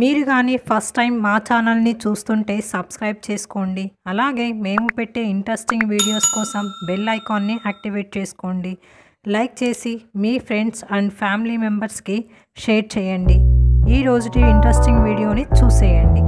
మీరు కానీ first time మా ఛానల్ని చూస్తుంటే సబ్స్క్రైబ్ చేసుకోండి. అలాగే మేము పెట్టే ఇంట్రెస్టింగ్ వీడియోస్ కోసం బెల్ ఐకాన్ని యాక్టివేట్ చేసుకోండి. లైక్ చేసి మీ ఫ్రెండ్స్ అండ్ ఫ్యామిలీ మెంబర్స్కి షేర్ చేయండి. ఈ రోజుటి ఇంట్రెస్టింగ్ వీడియోని చూసేయండి.